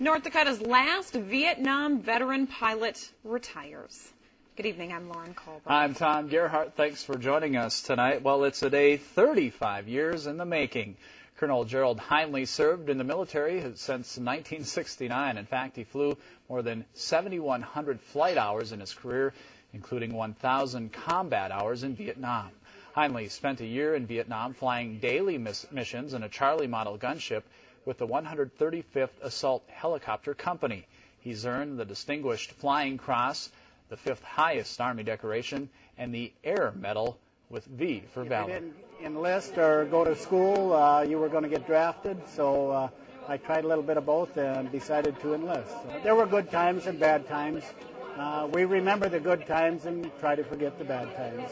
North Dakota's last Vietnam veteran pilot retires. Good evening, I'm Lauren Colbert. I'm Tom Gerhart. Thanks for joining us tonight. Well, it's a day 35 years in the making. Colonel Gerald Heinle served in the military since 1969. In fact, he flew more than 7,100 flight hours in his career, including 1,000 combat hours in Vietnam. Heinle spent a year in Vietnam flying daily missions in a Charlie model gunship with the 135th Assault Helicopter Company. He's earned the Distinguished Flying Cross, the fifth highest Army decoration, and the Air Medal with V for valor. If you didn't enlist or go to school, uh, you were going to get drafted, so uh, I tried a little bit of both and decided to enlist. So there were good times and bad times. Uh, we remember the good times and try to forget the bad times.